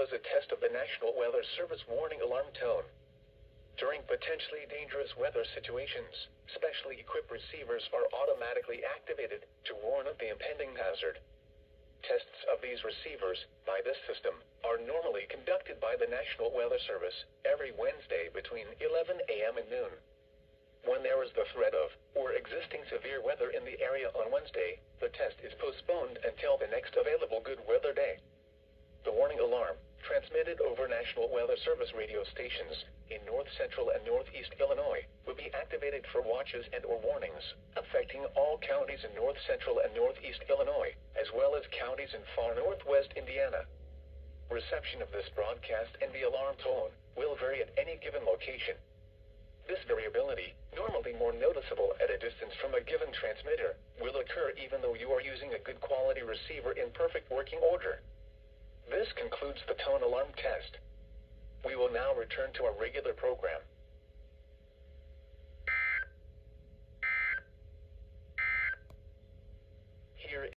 as a test of the National Weather Service warning alarm tone. During potentially dangerous weather situations, specially equipped receivers are automatically activated to warn of the impending hazard. Tests of these receivers by this system are normally conducted by the National Weather Service every Wednesday between 11 a.m. and noon. When there is the threat of or existing severe weather in the area on Wednesday, the test is postponed until the next available good weather day. The warning alarm, transmitted over National Weather Service radio stations in north central and northeast Illinois, will be activated for watches and or warnings affecting all counties in north central and northeast Illinois, as well as counties in far northwest Indiana. Reception of this broadcast and the alarm tone will vary at any given location. This variability, normally more noticeable at a distance from a given transmitter, will occur even though you are using a good quality receiver in perfect working order. This concludes the tone alarm test. We will now return to our regular program.